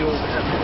you.